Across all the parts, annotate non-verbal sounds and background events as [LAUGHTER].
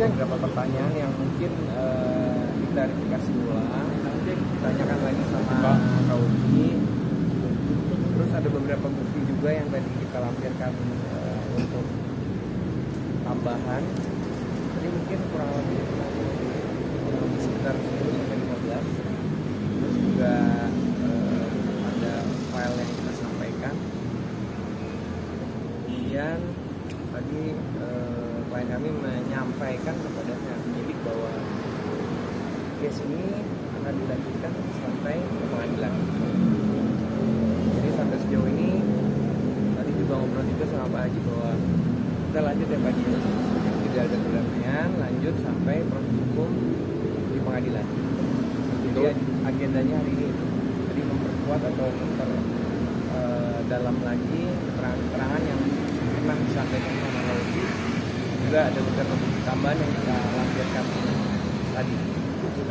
ada beberapa pertanyaan yang mungkin uh, diklarifikasi ulang. Nanti ditanyakan lagi sama Kaudi terus ada beberapa bukti juga yang tadi kita lampirkan uh, untuk tambahan. Jadi mungkin kurang lebih sekitar 10 sampai 15 terus juga uh, ada file yang kita sampaikan. Kemudian tadi uh, klien kami menyampaikan kepada pihak penyidik bahwa case ini akan dilanjutkan sampai ke pengadilan. Jadi sampai sejauh ini tadi juga ngobrol juga sama Pak Haji bahwa kita lanjut ya Pak Haji. Tidak ada keberanian lanjut sampai proses hukum di pengadilan. Jadi agendanya hari ini jadi memperkuat atau memper uh, dalam lagi keterangan-keterangan yang memang disampaikan sama Lauti juga ada beberapa tambahan yang kita lampirkan tadi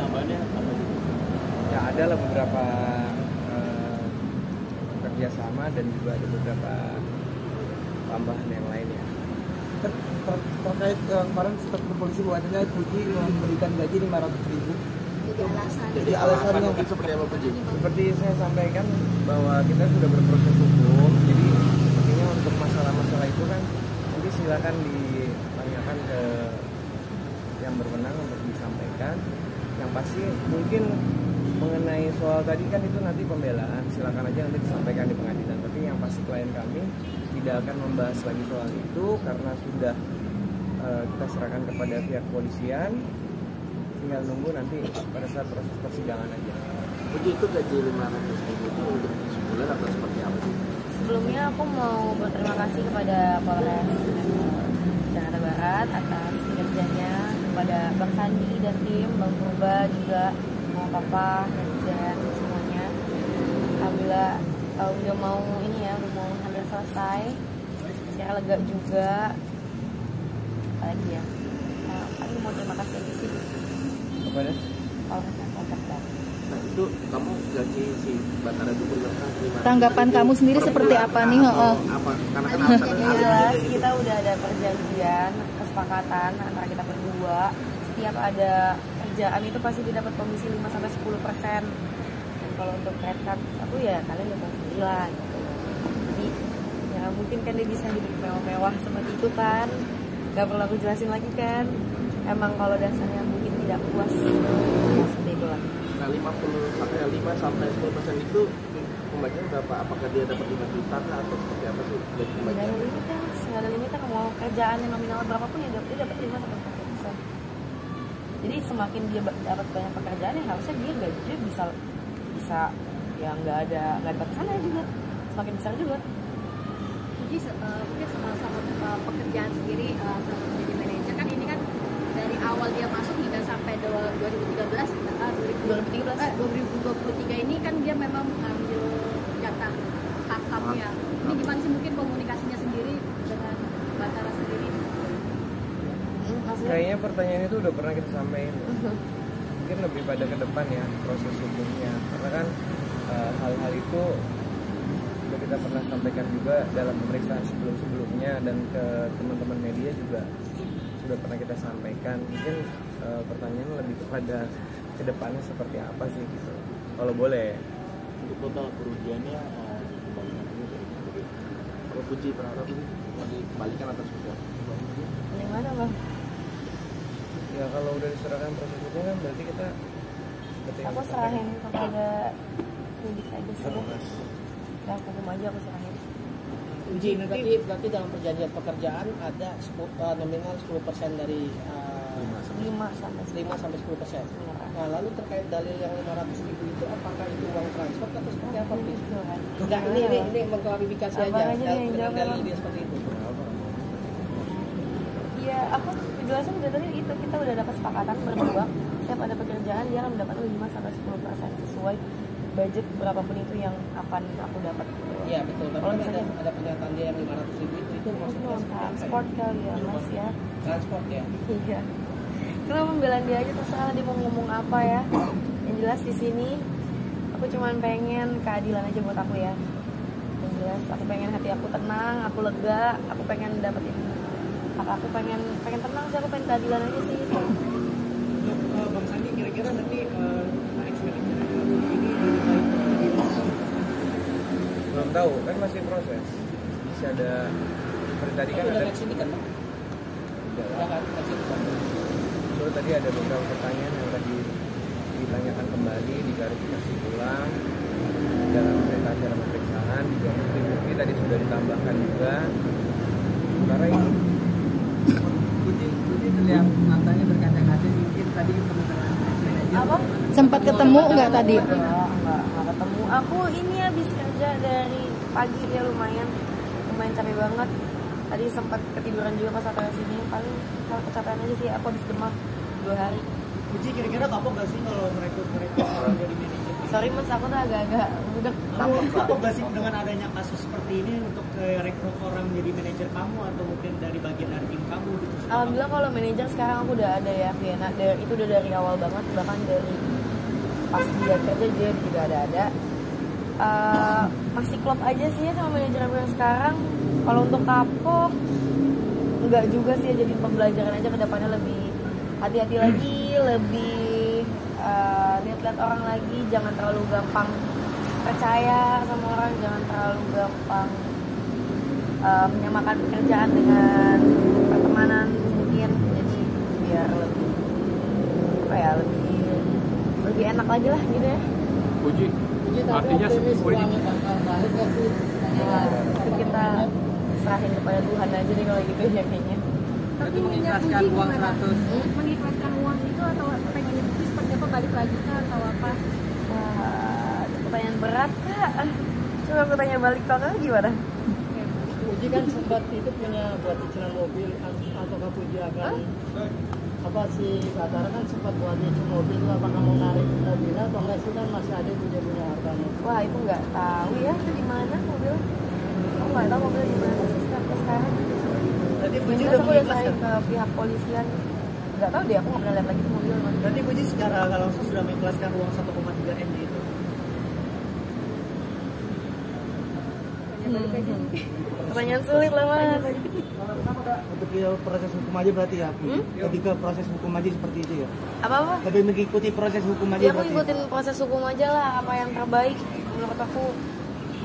tambahannya apa ya ada lah beberapa uh, kerjasama dan juga ada beberapa tambahan yang lainnya. Ter, ter, terkait uh, kemarin statement polisi bahwasanya Puji memberikan gaji 500 ribu. Jadi alasan jadi alasannya mungkin seperti apa Puji seperti saya sampaikan bahwa kita sudah berproses hukum jadi intinya untuk masalah-masalah itu kan nanti silakan ditanyakan ke yang berwenang untuk disampaikan yang pasti mungkin mengenai soal tadi kan itu nanti pembelaan. Silakan aja nanti disampaikan di pengadilan. Tapi yang pasti klien kami tidak akan membahas lagi soal itu karena sudah uh, kita serahkan kepada pihak polisian tinggal nunggu nanti pada saat proses persidangan aja. Puji itu gaji 500 ribu itu untuk sebulan atau seperti apa? Sih? sebelumnya aku mau berterima kasih kepada Polres Jakarta Barat atas kinerjanya kepada Bang Sandi dan tim Bang Purba juga mau papa dan semuanya. Alhamdulillah uh, udah mau ini ya udah mau hampir selesai. Ya lega juga. Apalagi ya? Uh, aku mau terima kasih aja sih. Kepada? Polres dan Jakarta Nah itu kamu gaji si Batara itu benar kan terima Tanggapan itu kamu sendiri per seperti apa nih, heeh? Apa? Karena kan jelas kita udah ada perjanjian, kesepakatan antara kita berdua. Setiap ada kerjaan itu pasti didapat komisi 5 sampai 10 persen. Dan kalau untuk credit card aku ya kalian udah lah gitu. Jadi ya mungkin kan dia bisa hidup mewah-mewah seperti itu kan. Gak perlu aku jelasin lagi kan. Emang kalau dasarnya mungkin tidak puas ya seperti itu lah. Nah 50 sampai 5 sampai 10 persen itu pembagian berapa? Apakah dia dapat 5 juta kah atau seperti apa sih dari Gak ada pembagian? limit kan, nggak ada limit kan mau kerjaan yang nominal berapapun ya dapat dia dapat 5 sampai 10 persen. Jadi semakin dia dapat banyak pekerjaan ya harusnya dia gajinya bisa bisa ya nggak ada nggak ada batasannya juga semakin besar juga. Jadi uh, mungkin sama sama uh, pekerjaan sendiri uh, sama menjadi manajer kan ini kan dari awal dia masuk hingga sampai dua- 2013 uh, 2013 eh, 2023 ini kan dia memang mengambil jatah hakapnya. Ini gimana sih mungkin komunikasinya sendiri dengan Batara sendiri? Kayaknya pertanyaan itu udah pernah kita sampaikan. [LAUGHS] Mungkin lebih pada ke depan ya proses hukumnya. Karena kan eh, hal-hal itu sudah kita pernah sampaikan juga dalam pemeriksaan sebelum-sebelumnya dan ke teman-teman media juga sudah pernah kita sampaikan. Mungkin eh, pertanyaan lebih kepada ke depannya seperti apa sih gitu. Kalau boleh Untuk total kerugiannya uh, dikembalikan dulu dari dari- Kalau Puji berharap ini mau dikembalikan atau sudah? yang mana bang? ya kalau udah diserahkan proses hukum kan berarti kita seperti Aku serahin kepada penyidik aja sih. Ya hukum aja aku serahin. Uji berarti, berarti dalam perjanjian pekerjaan ada 10, eh, nominal 10% dari uh, 5 sampai 5 sampai 10 persen. Nah lalu terkait dalil yang 500 ribu itu apakah itu uang transfer atau seperti apa? Enggak, ini, ini, ini mengklarifikasi aja aja dengan dalil dia seperti itu. Iya, aku jelasin udah tadi itu kita udah dapat kesepakatan berdua. Setiap ada pekerjaan dia akan mendapatkan 5 sampai 10 persen sesuai budget berapapun itu yang akan aku dapat. Iya betul, tapi Kalau kan ada, misalnya- ada pernyataan dia yang 500 ribu itu, itu maksudnya transport kali ya mas ya. Transport ya. Iya. Kita pembelaan dia aja terserah dia mau ngomong apa ya. Yang jelas di sini aku cuman pengen keadilan aja buat aku ya. Yang jelas aku pengen hati aku tenang, aku lega, aku pengen dapetin aku pengen pengen tenang sih aku pengen keadilan aja sih eh, Bang Sandi kira-kira nanti eh, ini belum tahu kan masih proses masih ada seperti tadi kan ada next ini kan? Udah kan so, tadi ada beberapa pertanyaan yang tadi ditanyakan kembali diklarifikasi ulang dalam berita acara pemeriksaan juga bukti-bukti tadi sudah ditambahkan juga sementara ini Budi, Budi terlihat matanya berkaca-kaca mungkin tadi ketemu dengan manajer. apa Sempat ketemu nggak tadi? Enggak, enggak, enggak ketemu. Aku ini habis kerja dari pagi ya lumayan, lumayan capek banget. Tadi sempat ketiduran juga pas sampai sini. Paling kalau kecapean aja sih. Aku habis demam dua hari. Uji kira-kira kapok gak sih kalau merekrut merekrut orang jadi manajer? Sorry mas, aku tuh agak-agak budek. Kamu kapok gak sih dengan adanya kasus seperti ini untuk rekrut orang jadi manajer kamu atau mungkin dari bagian dari tim kamu gitu? Alhamdulillah kalau manajer sekarang aku udah ada ya Vienna. Dari, itu udah dari awal banget, bahkan dari pas dia kerja dia juga ada ada. Eh, masih klop aja sih ya sama manajer aku yang sekarang. Kalau untuk kapok, enggak juga sih jadi pembelajaran aja ke depannya lebih hati-hati lagi, lebih eh, lihat-lihat orang lagi, jangan terlalu gampang percaya sama orang, jangan terlalu gampang eh, menyamakan pekerjaan dengan pertemanan mungkin. Jadi biar lebih apa ya lebih lebih enak lagi lah gitu ya. Uji Uji tapi Artinya optimis bakal balik sih? ya itu kita serahin kepada Tuhan aja deh kalau gitu ya kayaknya. Berarti mengikhlaskan uang 100 Mengikhlaskan uang itu atau pengen itu seperti apa balik lagi kah atau apa? wah itu pertanyaan berat kak. Coba aku tanya balik kakak gimana? Uji kan sempat itu punya buat cicilan mobil a- ataukah Puji akan apa sih Batara kan sempat buat nyicil mobil apakah mau narik mobil atau enggak sih? Kan masih ada punya punya hartanya wah itu nggak tahu ya itu di mana mobil nggak tahu mobil di mana sih sampai sekarang Berarti Jelas udah mengikhlaskan serahin ke pihak polisian. Nggak tahu deh aku nggak pernah lihat lagi mobil man. Berarti Puji secara nggak langsung sudah mengikhlaskan uang 1,3 M itu? Pertanyaan sulit lah mas. Untuk proses hukum aja berarti ya? Hmm? lebih ke proses hukum aja seperti itu ya? Apa apa lebih mengikuti proses hukum aja ya aku berarti ikutin proses hukum aja lah apa yang terbaik menurut aku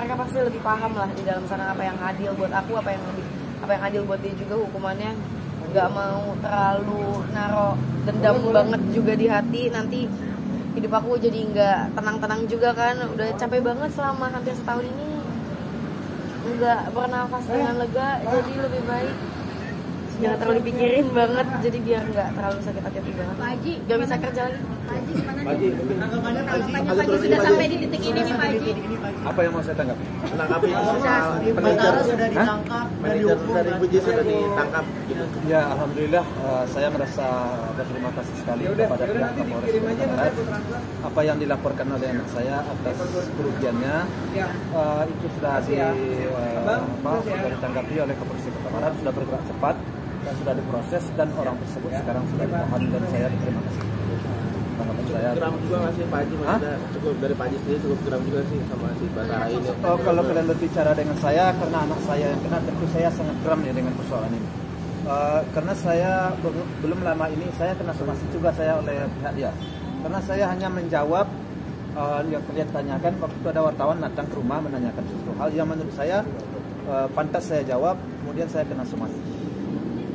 mereka pasti lebih paham lah di dalam sana apa yang adil buat aku apa yang lebih apa yang adil buat dia juga hukumannya nggak mau terlalu naro dendam banget juga di hati. Nanti hidup aku jadi nggak tenang-tenang juga kan. Udah capek banget selama hampir setahun ini. Nggak bernafas dengan lega jadi lebih baik jangan terlalu dipikirin banget. Jadi biar nggak terlalu sakit hati banget. Haji, nggak bisa kerja lagi Pak Haji gimana nih? Haji tanggapannya Pak Haji Tanggapannya Pak Haji sudah sampai di titik ini nih Pak Haji. apa yang mau saya tanggapi? menanggapi soal manajer sudah ditangkap dan manajer dari? Puji sudah ditangkap gitu. Ya, alhamdulillah eh, saya merasa berterima kasih sekali ya kepada ya pihak nanti Kapolres Barat. transfer Apa yang dilaporkan oleh anak saya atas kerugiannya ya eh, itu sudah di ya. eh, apa, ya. sudah ditanggapi oleh Kepolisian Kota Barat sudah bergerak cepat dan sudah diproses dan orang tersebut sekarang sudah ditahan dan saya berterima kasih. Tanggapan saya. geram juga nggak sih Pak Haji Hah? cukup dari Pak Haji sendiri cukup geram juga sih sama si Batara ini Oh, kalau kalian berbicara dengan saya karena anak saya yang kena tentu saya sangat geram ya dengan persoalan ini. Eh, karena saya be- belum lama ini saya kena somasi juga saya oleh pihak dia. Karena saya hanya menjawab eh, yang kalian tanyakan waktu itu ada wartawan datang ke rumah menanyakan sesuatu hal yang menurut saya eh, pantas saya jawab, kemudian saya kena somasi.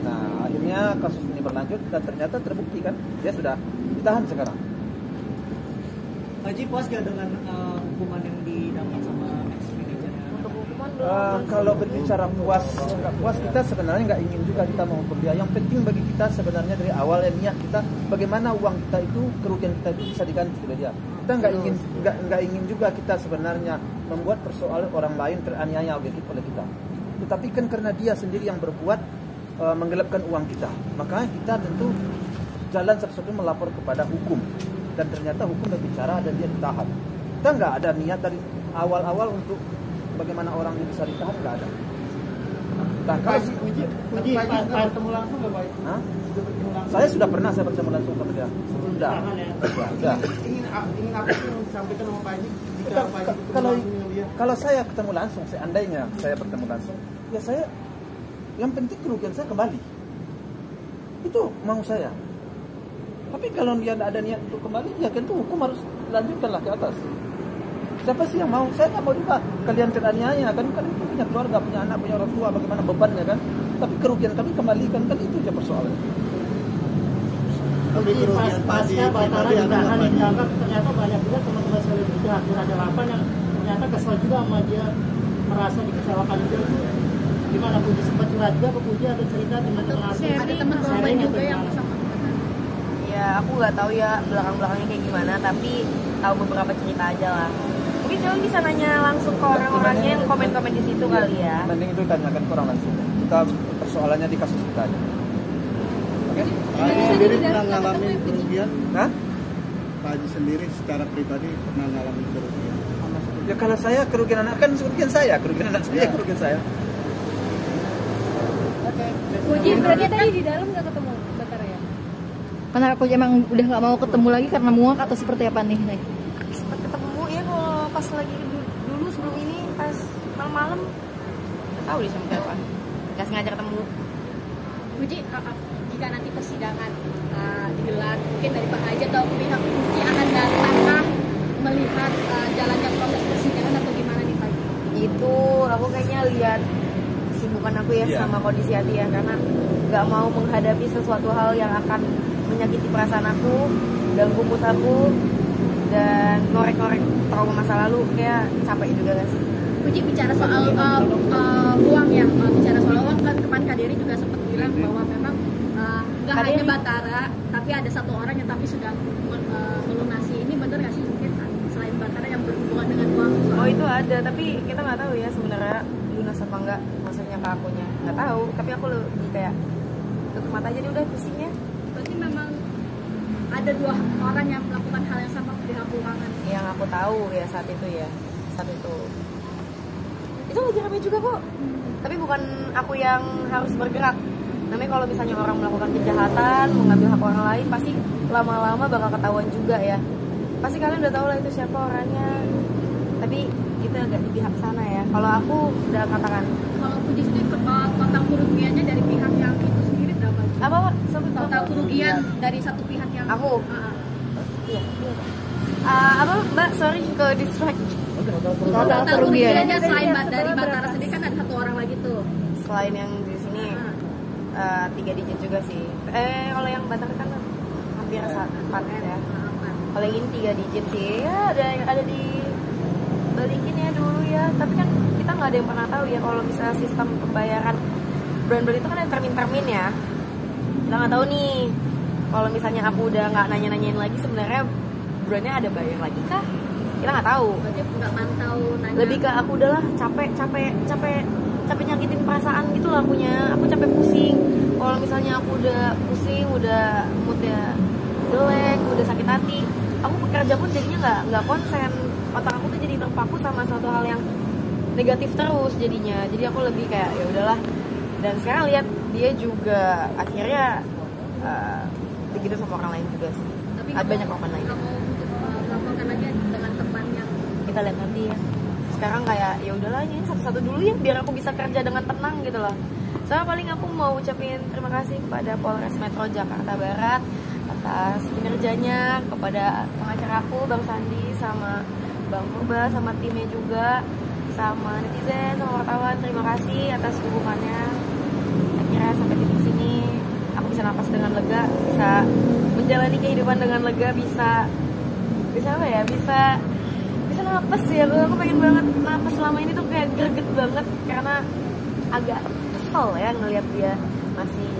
Nah, akhirnya kasus ini berlanjut dan ternyata terbukti kan dia sudah ditahan sekarang. Haji puas gak dengan eh, hukuman yang didapat sama ex untuk hukuman belum. Eh, belum kalau berbicara puas nggak puas kita sebenarnya nggak ingin juga kita menghukum dia yang penting bagi kita sebenarnya dari awal ya niat kita bagaimana uang kita itu kerugian kita itu bisa diganti oleh dia. Kita nggak ingin nggak nggak ingin juga kita sebenarnya membuat persoalan orang lain teraniaya oleh oleh kita. Tetapi kan karena dia sendiri yang berbuat eh, menggelapkan uang kita. Maka kita tentu jalan satu-satu melapor kepada hukum. Dan ternyata hukum berbicara dan dia ditahan kita nggak ada niat dari awal-awal untuk bagaimana orang ini bisa ditahan nggak ada. Nah kalau Uji, Uji, bertemu langsung nggak Pak? Hah? Sudah bertemu langsung. saya sudah pernah saya bertemu langsung sama dia. Sudah. Ya. sudah, ingin ingin apa sih yang disampaikan sama Pak Haji? Jika Kalau- Pak Haji bertemu kalau langsung dengan dia? kalau saya ketemu langsung seandainya saya bertemu langsung ya saya yang penting kerugian saya kembali. Itu mau saya tapi kalau dia tidak ada niat untuk kembali ya tentu hukum harus lanjutkanlah ke atas. Siapa sih yang mau? Saya nggak mau juga kalian teraniaya. Kan kan itu punya keluarga punya anak punya orang tua bagaimana bebannya kan? Tapi kerugian kami kembalikan kan itu aja persoalannya Tapi pas kerugian Batara tadi ada ditahan di ternyata banyak juga teman-teman selebriti hampir ada 8 yang ternyata kesal juga sama dia. Merasa dikecewakan juga. Gimana Puji sempat curhat juga ke Puji ada cerita teman-teman artis ada teman korban sharing juga yang ya aku nggak tahu ya belakang belakangnya kayak gimana tapi tahu beberapa cerita aja lah. Mungkin kalian bisa nanya langsung ke orang-orangnya yang komen-komen di situ kali ya. Mending itu tanyakan ke orang langsung. Kita persoalannya di kasus kita aja. Oke? Pak Haji sendiri pernah ngalamin kerugian? Hah? Pak Haji sendiri secara pribadi pernah ngalamin kerugian? Ya kalau saya kerugian anak kan kerugian saya, kerugian anak saya, Ya. kerugian saya. Puji berarti tadi di dalam nggak ketemu Karena aku emang udah nggak mau ketemu lagi karena muak atau seperti apa nih? nih? sempat ketemu ya kalau pas lagi du- dulu sebelum ini pas malam-malam nggak tahu deh sama siapa nggak sengaja ketemu Puji uh, uh, jika nanti persidangan uh, digelar mungkin dari Pak Haji atau pihak Puji akan datangkah melihat uh, jalannya proses persidangan atau gimana nih Pak? itu aku kayaknya lihat kesibukan aku ya Iya. sama kondisi hati ya karena nggak mau menghadapi sesuatu hal yang akan menyakiti perasaan aku ganggu mood aku dan ngorek-ngorek trauma masa lalu kayak capek juga gak sih Puji bicara soal uh, uh, uang ya, uh, bicara soal uang kan kemarin Kak Dery juga sempat bilang bahwa memang uh, nggak Kak hanya. Batara, tapi ada satu orang yang tapi sudah uh, melunasi. Ini benar nggak sih mungkin uh, selain Batara yang berhubungan dengan uang? oh itu ada tapi kita nggak tahu ya sebenarnya lunas apa enggak maksudnya ke akunya nggak tahu tapi aku lebih kayak tutup mata aja deh udah pusingnya ada dua orang yang melakukan hal yang sama pihak keuangan. yang aku tahu ya saat itu ya saat itu. Itu lagi rame juga kok. Tapi bukan aku yang harus bergerak. Namanya kalau misalnya orang melakukan kejahatan mengambil hak orang lain pasti lama-lama bakal ketahuan juga ya. Pasti kalian udah tahu lah itu siapa orangnya. Tapi itu agak di pihak sana ya. Kalau aku udah katakan. Kalau sendiri uh, total kerugiannya dari pihak yang itu? Apa Pak? Total kerugian dari satu pihak yang Aku? Uh, uh. Apa mbak? Sorry ke distract. Total kerugian. kerugiannya selain Bat- dari Batara sendiri kan ada satu orang lagi tuh. selain yang di sini eh, tiga digit juga sih. Eh kalau yang Batak kan hampir sa- empat ya. Kalau yang ini tiga digit sih. Ya ada ada di balikin ya dulu ya. Tapi kan kita nggak ada yang pernah tahu ya kalau misalnya sistem pembayaran brand-brand itu kan ada termin-termin ya kita nggak tahu nih. Kalau misalnya aku udah nggak nanya-nanyain lagi sebenarnya brandnya ada bayar lagi kah? Kita nggak tahu. Nggak mantau nanya. lebih ke aku udahlah capek capek capek capek nyakitin perasaan gitu lah akunya. Aku capek pusing. Kalau misalnya aku udah pusing udah moodnya jelek udah sakit hati aku bekerja pun jadinya nggak nggak konsen. Otak aku tuh jadi terpaku sama suatu hal yang negatif terus jadinya. Jadi aku lebih kayak ya udahlah. Dan sekarang lihat dia juga akhirnya uh, begitu sama orang lain juga sih. Tapi ada kamu- banyak korban lain. kamu aja dengan teman yang kita lihat nanti ya. Sekarang kayak ya udahlah ini satu-satu dulu ya biar aku bisa kerja dengan tenang gitu loh. Soalnya paling aku mau ucapin terima kasih kepada Polres Metro Jakarta Barat atas kinerjanya kepada pengacara aku Bang Sandi sama Bang Purba sama timnya juga sama netizen sama wartawan. Terima kasih atas dukungannya sampai titik sini. Aku bisa napas dengan lega bisa menjalani kehidupan dengan lega bisa bisa apa ya? Bisa bisa napas ya aku, aku pengen banget napas selama ini tuh kayak greget banget karena agak kesel ya ngelihat dia masih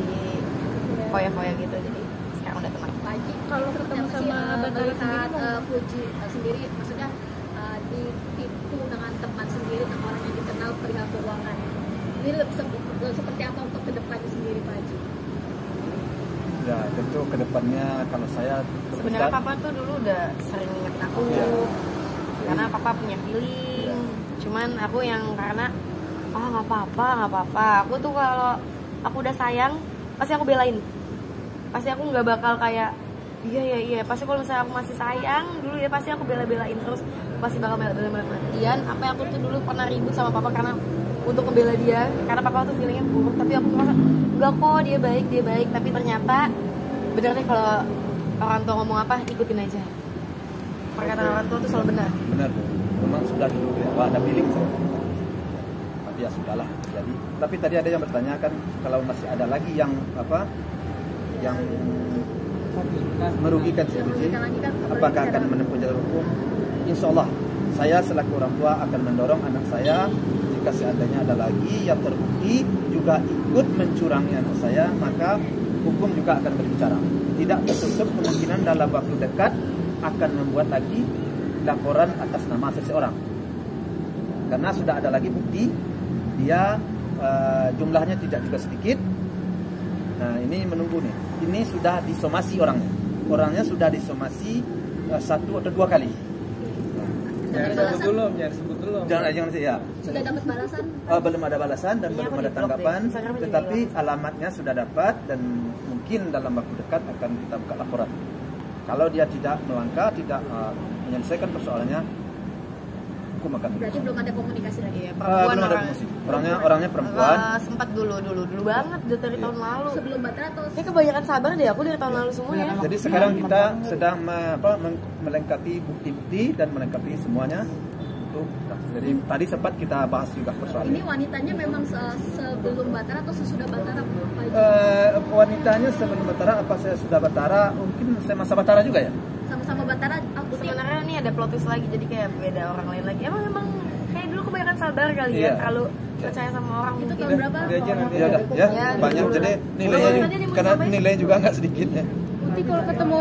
foya-foya gitu. Jadi sekarang udah tenang. Paji Kalau ketemu sama Batara sendiri, uh, Puji uh, sendiri? Maksudnya uh, ditipu dengan teman sendiri dengan orang yang dikenal perihal keuangan ini seperti apa untuk ke depannya sendiri Paji Ya tentu ke depannya kalau saya sebenarnya papa tuh dulu udah sering ingetin aku. Iya. karena papa punya feeling. Cuman aku yang karena ah nggak apa-apa nggak apa-apa. Aku tuh kalau aku udah sayang pasti aku belain. Pasti aku nggak bakal kayak iya iya iya. Pasti kalau misalnya aku masih sayang dulu ya pasti aku bela-belain terus. Pasti bakal bela-belain matian apa yang aku tuh dulu pernah ribut sama papa karena untuk membela dia. Karena papa tuh feelingnya buruk tapi aku merasa enggak kok dia baik dia baik. Tapi ternyata bener deh kalau orang tua ngomong apa ikutin aja. Perkataan orang tua tuh selalu benar. Benar memang sudah dulu ya Pak, ada feeling kita. tapi ya sudahlah jadi. Tapi tadi ada yang bertanya kan kalau masih ada lagi yang apa yang merugikan si kan apakah akan menempuh jalur hukum? Insya Allah saya selaku orang tua akan mendorong anak saya jika seandainya ada lagi yang terbukti juga ikut mencurangi anak saya maka hukum juga akan berbicara. Tidak tertutup kemungkinan dalam waktu dekat akan membuat lagi laporan atas nama seseorang. Karena sudah ada lagi bukti dia eh, jumlahnya tidak juga sedikit. Nah ini menunggu nih. Ini sudah disomasi orangnya. Orangnya sudah disomasi eh, satu atau dua kali Jangan sebut dulu, jangan sebut dulu. jangan jangan sih ya Sudah dapat balasan? Eh, belum ada balasan dan Iya, belum ada tanggapan deh. Tetapi alamatnya sudah dapat dan mungkin dalam waktu dekat akan kita buka laporan kalau dia tidak melangkah tidak eh, menyelesaikan persoalannya hukum akan Berarti belum ada komunikasi lagi Iya, Eh, perempuan belum ada orang. promosi. orangnya orangnya perempuan. Eh, sempat dulu dulu dulu banget dari tahun lalu. Sebelum Batara atau ya kebanyakan sabar deh aku dari tahun lalu semua ya. Jadi sekarang kita sedang me- apa, melengkapi bukti-bukti dan melengkapi semuanya. Untuk, jadi tadi sempat kita bahas juga persoalan ini. wanitanya memang se- sebelum Batara atau sesudah Batara? Eh, wanitanya sebelum Batara apa saya sudah Batara? Mungkin saya masa Batara juga ya? sama-sama Batara aku sih sebenarnya ini ada plot twist lagi jadi kayak beda orang lain lagi emang emang kayak dulu kebanyakan sabar kali Iya. ya terlalu percaya sama orang itu tahun berapa? Dia aja nanti. Ya udah ya Ya, banyak dulu. jadi nilainya Kalau mau karena nilai juga nggak sedikit ya. Putih kalau ketemu